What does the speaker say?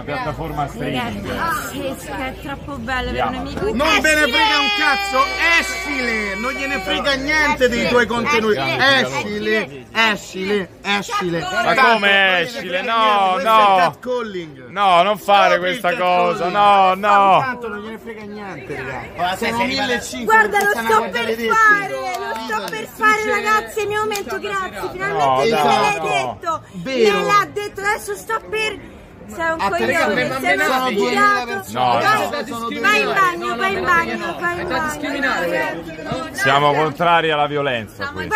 Una piattaforma streaming. Sì, sì, è troppo bello avere un amico. Non ve ne frega un cazzo, escile! Non gliene frega niente dei tuoi contenuti. Escile, escile, escile. Ma come escile? No, no. No, non fare questa cosa. No, no. Tanto non gliene frega niente. Siamo 1500. Guarda, lo sto per fare, lo sto per fare ragazzi, è il mio momento, grazie, finalmente me l'hai detto, me l'ha detto, adesso sto per... Sei un Attenzione, coglione, sei ne sfigato. sono 2000 persone. No, Vai, no. vai in bagno, vai in bagno, vai in bagno. Siamo contrari alla violenza qui.